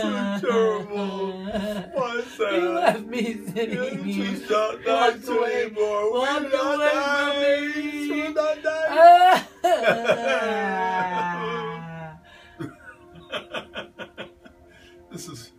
so terrible. Why is that? You left me sitting here. She's not nice anymore. Walk We're not away me. We're not nice. This is